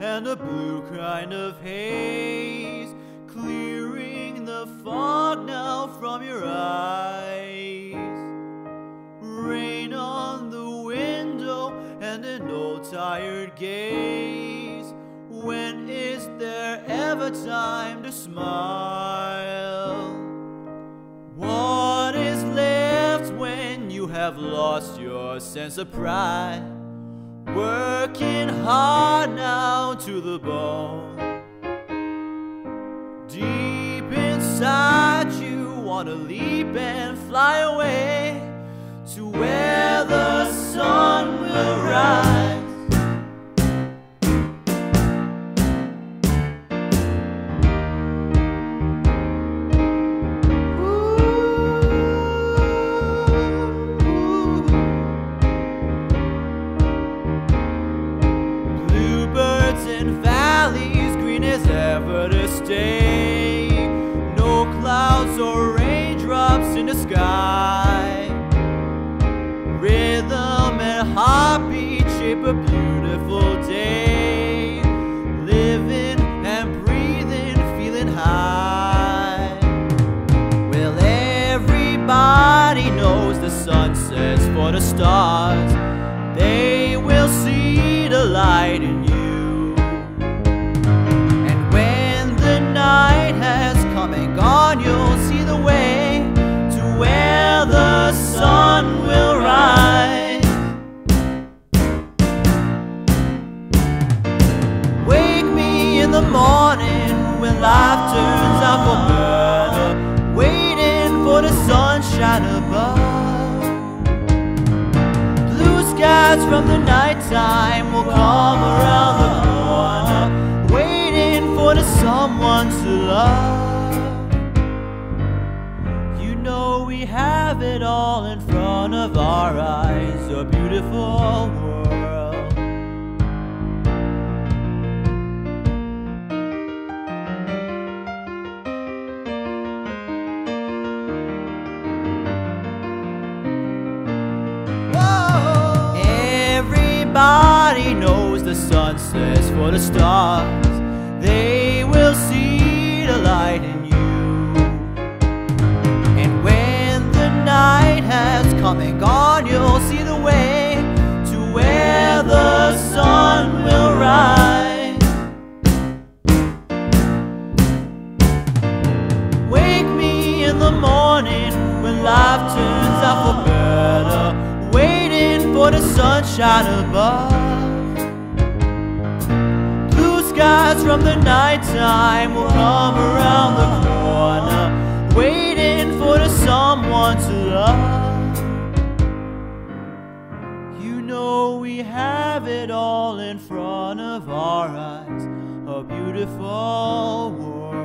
and a blue kind of haze, clearing the fog now from your eyes. Rain on the window and an old tired gaze. When is there ever time to smile? What is left when you have lost your sense of pride? Working hard now to the bone. Deep inside, you wanna leap and fly away to where the sun will rise. As ever to stay. No clouds or raindrops in the sky. Rhythm and heartbeat shape a beautiful day. Living and breathing, feeling high. Well, everybody knows the sun sets for the stars. The morning when life turns out for better, waiting for the sunshine above. Blue skies from the nighttime will come around the corner, waiting for the someone to love. You know we have it all in front of our eyes, a beautiful world. Everybody knows the sun sets for the stars. They will see the light in you. And when the night has come and gone, you'll see the way to where the sun will rise. Wake me in the morning when life turns out for for the sunshine above. Blue skies from the nighttime will come around the corner, waiting for the someone to love. You know we have it all in front of our eyes, a beautiful world.